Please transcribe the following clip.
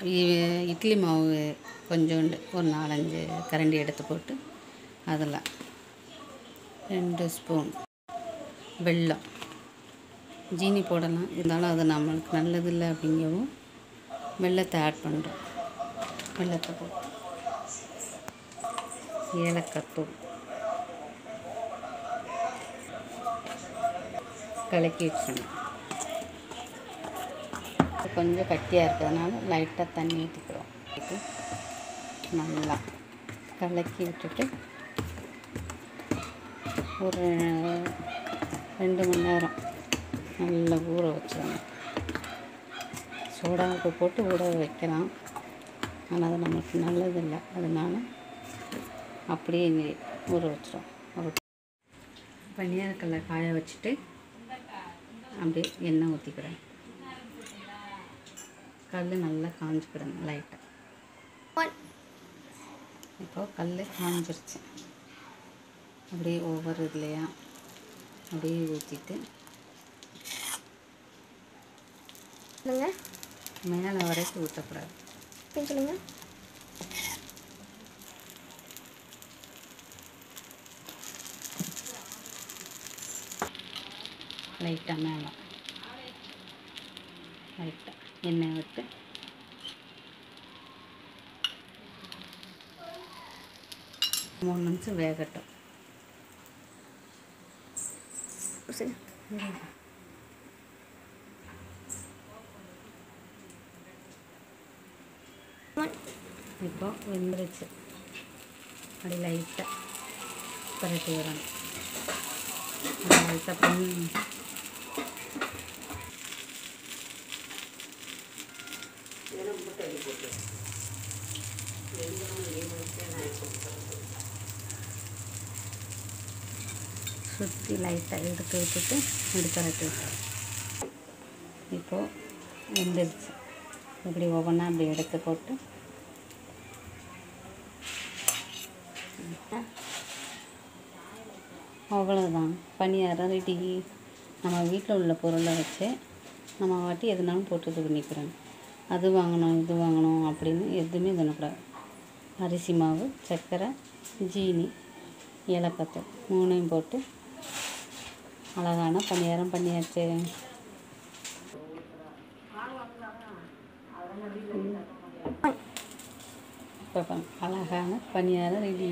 இட்லி மாவு கொஞ்சோண்டு ஒரு நாலஞ்சு கரண்டி எடுத்து போட்டு அதில் ரெண்டு ஸ்பூன் வெல்லம். ஜீனி போடலாம். இருந்தாலும் அது நம்மளுக்கு நல்லதில்லை அப்படிங்கவும் வெல்லத்தை ஆட் பண்ணுறோம் வெல்லத்தை போட்டு. ஏலக்காய் தூள். கலக்கி வச்சுக்கணும். கொஞ்சம் கட்டியாக இருக்கிறதுனால லைட்டாக தண்ணி ஊற்றிக்கிறோம் நல்லா கலக்கி விட்டுட்டு ஒரு ரெண்டு மணி நேரம் நல்லா ஊற வச்சிடணும் சோடா உப்பு போட்டு ஊற வைக்கலாம். ஆனால் அது நமக்கு நல்லதில்லை. அதனால் அப்படியே இங்கே ஊற வச்சிடும் ஒரு பனியாரக்கல்ல காய வச்சுட்டு அப்படியே எண்ணெய் ஊற்றிக்கிறேன் கல் நல்லா காஞ்சிக்கிடுங்க லைட்டாக இப்போ கல் காஞ்சிருச்சு. அப்படியே ஒவ்வொரு இதுலையா அப்படியே ஊற்றிட்டு மேலே வரைக்கும் ஊற்றக்கூடாது லைட்டாக மேலே. லைட்டாக எண்ணெய் விட்டு. மூணு நிமிஷம் வேகட்டும். சரி. இப்போ வெந்துருச்சு. அப்படி லைட்டாக பரட்டி வரணும் லைட்டாக பண்ணி சுற்றி லைட்டாக எடுத்து விட்டுட்டு இப்படி பரட்டி விட்டுறோம் இப்போது வெந்துருச்சு. இப்படி ஒவ்வொன்றா அப்படி எடுத்து போட்டு அவ்வளோதான் பனியாரம் ரெடி நம்ம வீட்டில் உள்ள பொருளை வச்சு நம்ம வாட்டி எதுனாலும் போட்டு இது பண்ணிக்கிறோம். அது வாங்கணும் இது வாங்கணும் அப்படின்னு எதுவுமே பண்ணக்கூடாது அரிசி மாவு சர்க்கரை ஜீனி ஏலக்காய் மூணையும் போட்டு அழகான பணியாரம் பண்ணியாச்சு. இப்போ அழகான பணியாரம் ரெடி.